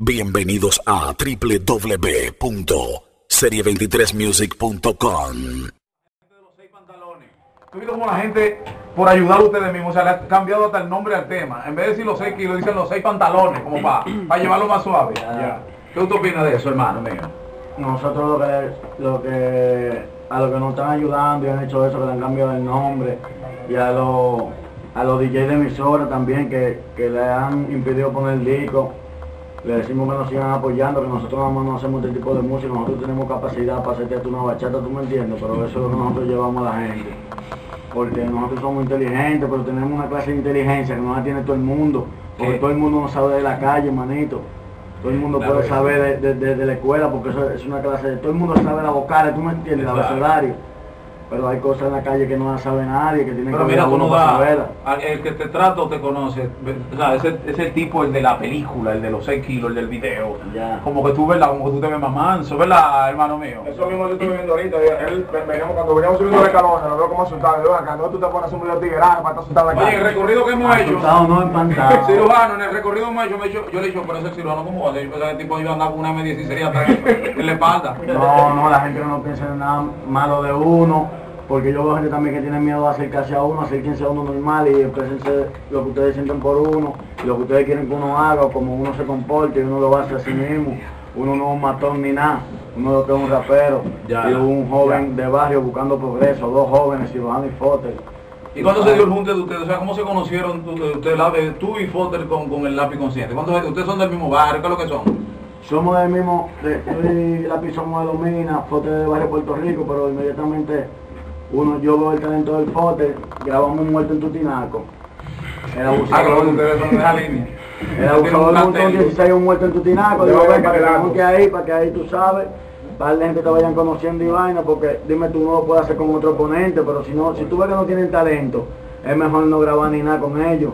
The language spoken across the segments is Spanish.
Bienvenidos a www.serie23music.com. Tú viste como la gente, por ayudar a ustedes mismos, o sea, le ha cambiado hasta el nombre al tema. En vez de decir los seis kilos, dicen los seis pantalones, como para llevarlo más suave. Ya. ¿Qué usted opina de eso, hermano mío? Nosotros lo que, lo que, a los que nos están ayudando y han hecho eso, que le han cambiado el nombre, y a los, a los DJs de emisora también, que, que le han impedido poner el disco, le decimos que nos sigan apoyando, que nosotros nada más no hacemos este tipo de música, nosotros tenemos capacidad para hacerte una bachata, tú me entiendes, pero eso es lo que nosotros llevamos a la gente. Porque nosotros somos inteligentes, pero tenemos una clase de inteligencia que no la tiene todo el mundo, porque ¿Qué? todo el mundo no sabe de la calle, manito. Todo el mundo puede saber de, de- de- de la escuela, porque eso es una clase de... Todo el mundo sabe la vocales, tú me entiendes, el abecedario. Pero hay cosas en la calle que no la sabe nadie, que tiene Pero que mira, uno al- el que te trata o te conoce, o sea, ese, ese tipo, el de la película, el de los seis kilos, el del video, Ya. como que tú, ¿verdad? Como que tú te ves más manso, ¿verdad, hermano mío? Eso mismo yo estoy viendo ahorita. Él, veníamos, cuando veníamos subiendo los escalones, lo veo como asustado. Yo, acá, no tú te pones un video tigueraje para estar asustado acá. Oye, en el recorrido que hemos hecho, no espantado. cirujano, en el recorrido hemos hecho, me he hecho- yo le he dicho, pero ese cirujano, ¿cómo va? Yo pensaba que el tipo iba a andar con una M16 atrás en la espalda. No, no, la gente no piensa en nada malo de uno, porque yo veo gente también que tiene miedo de acercarse a uno, acerquense a uno normal y expresense lo que ustedes sienten por uno, lo que ustedes quieren que uno haga, como uno se comporte, y uno lo hace a sí mismo. Uno no es un matón ni nada, uno lo que es un rapero, Ya, y un joven de barrio buscando progreso, dos jóvenes, cirujano y fotel. ¿Y cuándo se dio el junte de ustedes? O sea, ¿cómo se conocieron ustedes, tú y Foster con, con el lápiz consciente? ¿Cuántos, ustedes son del mismo barrio? ¿Qué es lo que son? Somos del mismo, yo y Lápiz somos de Domina, Fote de barrio Puerto Rico, pero inmediatamente uno, yo veo el talento del Fote, grabamos un muerto en Tutinaco. El Ah, abusador, abusador Tienen un montón cartel. 16 un muerto en Tutinaco, digo, ven, para que que ahí, para que ahí tú sabes, para la gente te vayan conociendo y vaina, porque dime tú no lo puedes hacer con otro oponente, pero si no, si tú ves que no tienen talento, es mejor no grabar ni nada con ellos.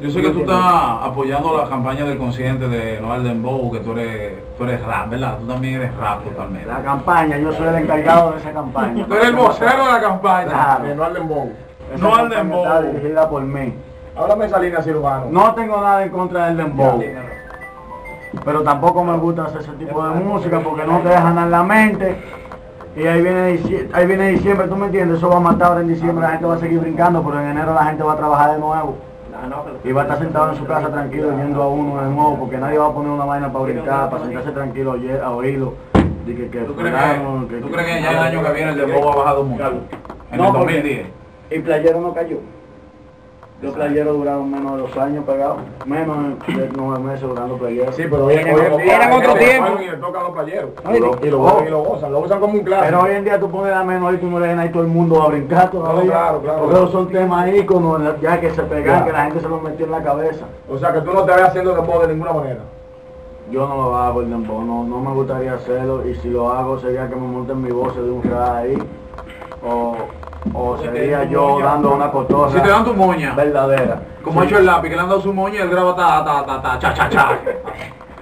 Yo sé que tú estás apoyando la campaña del consciente de Noel Dembow, que tú eres, tú eres rap, ¿verdad? Tú también eres rap totalmente. La campaña, yo soy el encargado de esa campaña. Tú eres el vocero de la campaña. Claro. Que no anden bobo. Esa No al campaña dembow. está dirigida por mí. Háblame esa línea cirujano. No tengo nada en contra del dembow, pero tampoco me gusta hacer ese tipo de música porque no te dejan en la mente. Y ahí viene, ahí viene diciembre, tú me entiendes, eso va a matar ahora en diciembre, la gente va a seguir brincando, pero en enero la gente va a trabajar de nuevo. Y va a estar sentado en su casa tranquilo oyendo a uno de nuevo, porque nadie va a poner una vaina para brincar, para sentarse tranquilo a oírlo. Y que, que ¿Tú crees que, tú crees que ya el año que viene el Dembow ha bajado mucho? En No, el porque- 2010. Y Playero no cayó. Los playeros duraron menos de dos años pegados, menos de nueve meses durando playeros. Sí, pero hoy, hoy en día Eran otro tiempo. Y le tocan los playeros. Ay, Y lo, y lo, oh. y lo gozan, lo usan como un clásico. Pero hoy en día tú pones la menos y tú no le dejas ahí todo el mundo a brincar todavía. No, claro, claro. Porque esos son temas íconos ya que se pegan, Claro. que la gente se los metió en la cabeza. O sea, que tú no te ves haciendo dembow de ninguna manera. Yo no lo hago el dembow, no, no me gustaría hacerlo y si lo hago sería que me monten mi voz de un rap ahí. O, o sería yo dando una cotorra Si te dan tu moña, verdadera. como ha hecho el lápiz, que le han dado su moña y él graba ta, ta, ta, ta, cha, cha, cha.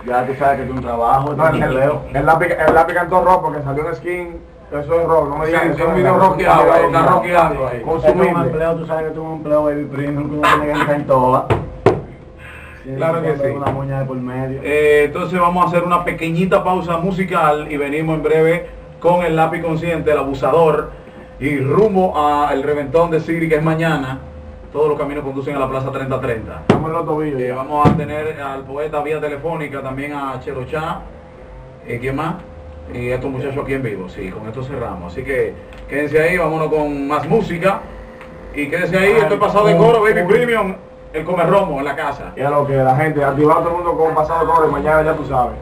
Ya tú sabes que es un trabajo, No, es el, un empleo. el, lápiz, el lápiz cantó rock porque salió en skin. Eso es rock, no me digas sí, eso un es video verdad. rockeado, está rockeando ahí. Es un empleo, tú sabes que tú un empleo baby premium que uno tiene que entrar en todas. Sí, Claro que sí. Una moña de por medio. Eh, entonces vamos a hacer una pequeñita pausa musical y venimos en breve con el lápiz consciente, el abusador, y rumbo al reventón de Sigri que es mañana. Todos los caminos conducen a la Plaza 3030. Estamos en los tobillos. Eh, ya. vamos a tener al poeta vía telefónica, también a Chelo Chá, eh, ¿quién más? Y estos muchachos aquí en vivo, sí, con esto cerramos. Así que quédense ahí, vámonos con más música. Y quédense ahí, esto es pasado de coro, Baby Premium, el come romo en la casa. Y a lo que la gente, activar todo el mundo con pasado todo y mañana ya tú sabes.